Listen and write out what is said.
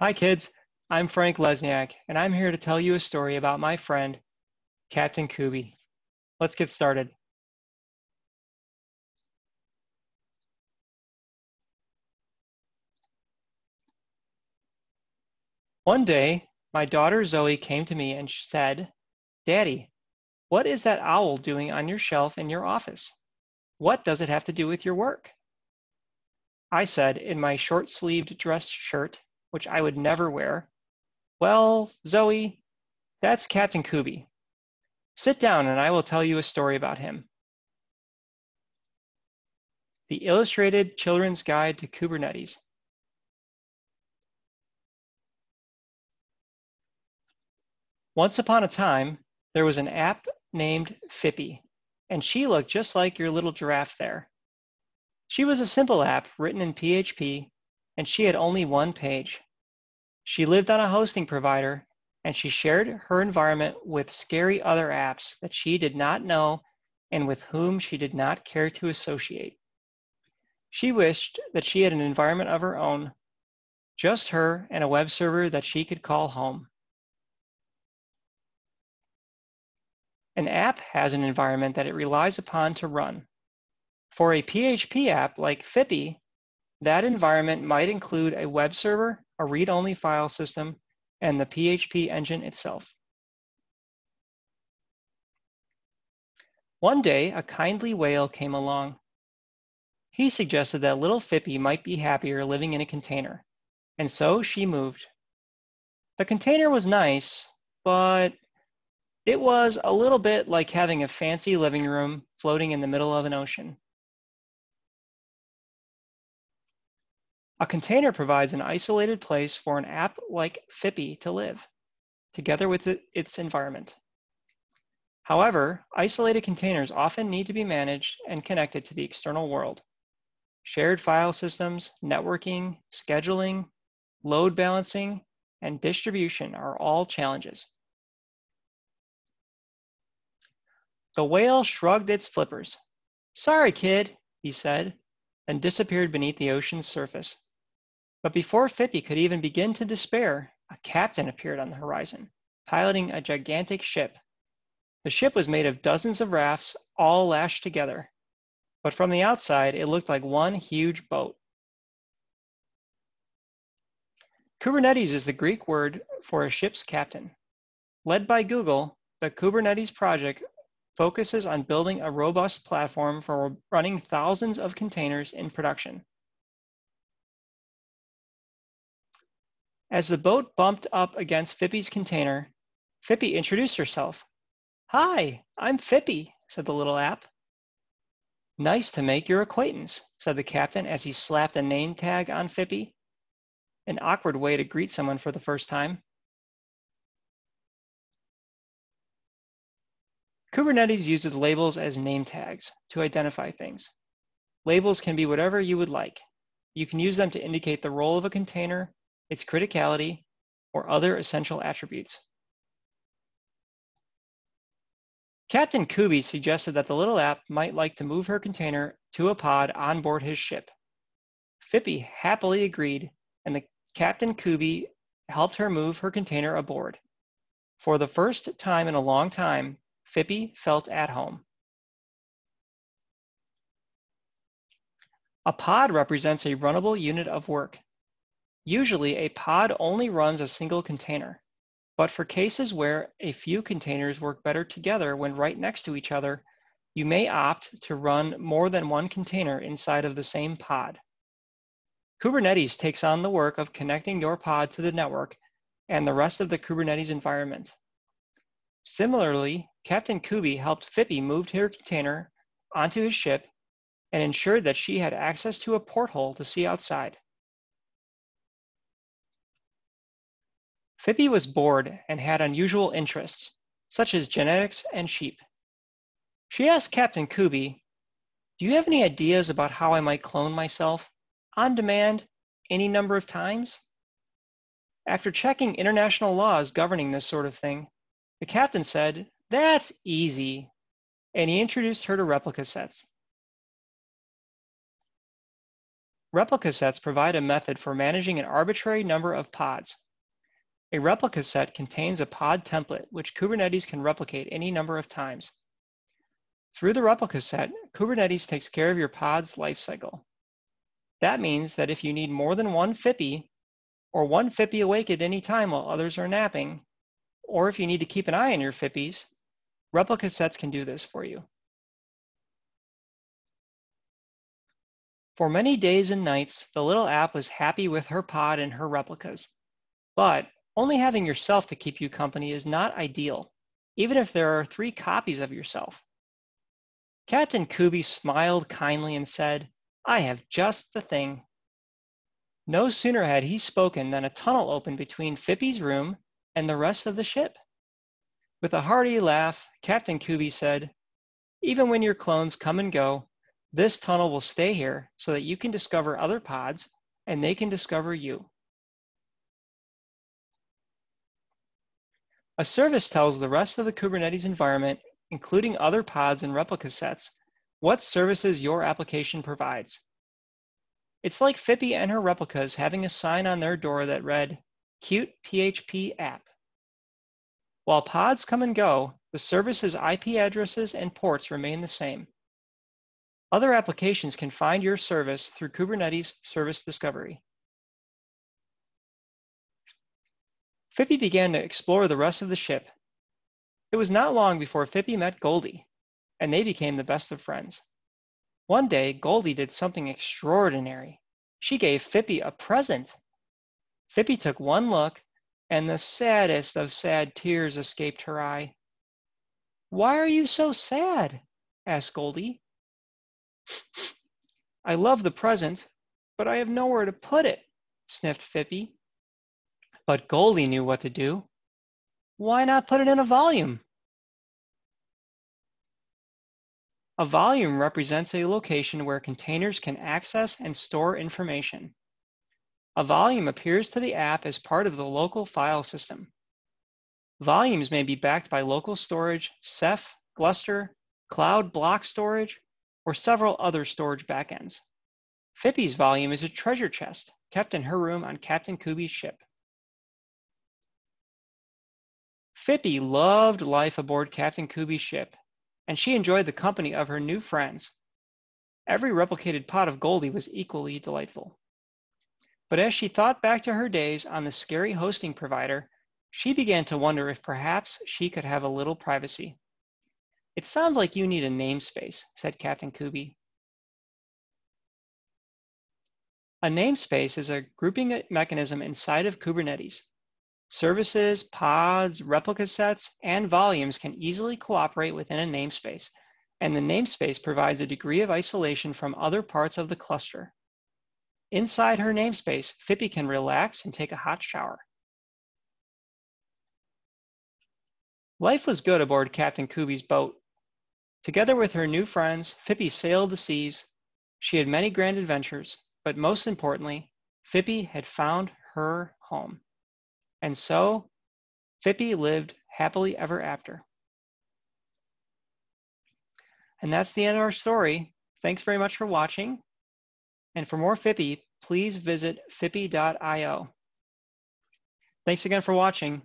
Hi, kids. I'm Frank Lesniak, and I'm here to tell you a story about my friend, Captain Kube. Let's get started. One day, my daughter Zoe came to me and said, Daddy, what is that owl doing on your shelf in your office? What does it have to do with your work? I said in my short sleeved dress shirt, which I would never wear, Well, Zoe, that's Captain Kube. Sit down and I will tell you a story about him. The Illustrated Children's Guide to Kubernetes. Once upon a time, there was an app named Phippy, and she looked just like your little giraffe there. She was a simple app written in PHP, and she had only one page. She lived on a hosting provider, and she shared her environment with scary other apps that she did not know and with whom she did not care to associate. She wished that she had an environment of her own, just her and a web server that she could call home. An app has an environment that it relies upon to run. For a PHP app like Phippy, that environment might include a web server, a read-only file system, and the PHP engine itself. One day, a kindly whale came along. He suggested that little Phippy might be happier living in a container, and so she moved. The container was nice, but it was a little bit like having a fancy living room floating in the middle of an ocean. A container provides an isolated place for an app like Phippy to live, together with its environment. However, isolated containers often need to be managed and connected to the external world. Shared file systems, networking, scheduling, load balancing, and distribution are all challenges. The whale shrugged its flippers. Sorry, kid, he said, and disappeared beneath the ocean's surface. But before Phippy could even begin to despair, a captain appeared on the horizon, piloting a gigantic ship. The ship was made of dozens of rafts, all lashed together. But from the outside, it looked like one huge boat. Kubernetes is the Greek word for a ship's captain. Led by Google, the Kubernetes project focuses on building a robust platform for running thousands of containers in production. As the boat bumped up against Phippy's container, Phippy introduced herself. Hi, I'm Phippy, said the little app. Nice to make your acquaintance, said the captain as he slapped a name tag on Phippy. An awkward way to greet someone for the first time. Kubernetes uses labels as name tags to identify things. Labels can be whatever you would like. You can use them to indicate the role of a container, its criticality, or other essential attributes. Captain Kube suggested that the little app might like to move her container to a pod on board his ship. Phippy happily agreed, and the Captain Kube helped her move her container aboard. For the first time in a long time, Phippy felt at home. A pod represents a runnable unit of work. Usually, a pod only runs a single container, but for cases where a few containers work better together when right next to each other, you may opt to run more than one container inside of the same pod. Kubernetes takes on the work of connecting your pod to the network and the rest of the Kubernetes environment. Similarly, Captain Kube helped Phippy move her container onto his ship and ensured that she had access to a porthole to see outside. Phippy was bored and had unusual interests, such as genetics and sheep. She asked Captain Kube, Do you have any ideas about how I might clone myself, on demand, any number of times? After checking international laws governing this sort of thing, the captain said, That's easy. And he introduced her to replica sets. Replica sets provide a method for managing an arbitrary number of pods. A replica set contains a pod template, which Kubernetes can replicate any number of times. Through the replica set, Kubernetes takes care of your pod's lifecycle. That means that if you need more than one Phippy, or one Phippy awake at any time while others are napping, or if you need to keep an eye on your Phippys, replica sets can do this for you. For many days and nights, the little app was happy with her pod and her replicas. But only having yourself to keep you company is not ideal, even if there are three copies of yourself. Captain Kube smiled kindly and said, I have just the thing. No sooner had he spoken than a tunnel opened between Phippy's room and the rest of the ship. With a hearty laugh, Captain Kube said, Even when your clones come and go, this tunnel will stay here so that you can discover other pods and they can discover you. A service tells the rest of the Kubernetes environment, including other pods and replica sets, what services your application provides. It's like Phippy and her replicas having a sign on their door that read, Cute PHP app. While pods come and go, the service's IP addresses and ports remain the same. Other applications can find your service through Kubernetes Service Discovery. Phippy began to explore the rest of the ship. It was not long before Phippy met Goldie, and they became the best of friends. One day, Goldie did something extraordinary. She gave Phippy a present. Phippy took one look, and the saddest of sad tears escaped her eye. Why are you so sad? asked Goldie. I love the present, but I have nowhere to put it, sniffed Phippy. But Goldie knew what to do. Why not put it in a volume? A volume represents a location where containers can access and store information. A volume appears to the app as part of the local file system. Volumes may be backed by local storage, Ceph, Gluster, Cloud Block Storage, or several other storage backends. Phippy's volume is a treasure chest kept in her room on Captain Kube's ship. Phippy loved life aboard Captain Kube's ship, and she enjoyed the company of her new friends. Every replicated pod of Goldie was equally delightful. But as she thought back to her days on the scary hosting provider, she began to wonder if perhaps she could have a little privacy. It sounds like you need a namespace, said Captain Kube. A namespace is a grouping mechanism inside of Kubernetes. Services, pods, replica sets, and volumes can easily cooperate within a namespace, and the namespace provides a degree of isolation from other parts of the cluster. Inside her namespace, Phippy can relax and take a hot shower. Life was good aboard Captain Kube's boat. Together with her new friends, Phippy sailed the seas. She had many grand adventures, but most importantly, Phippy had found her home. And so, Phippy lived happily ever after. And that's the end of our story. Thanks very much for watching. And for more Phippy, please visit phippy.io. Thanks again for watching.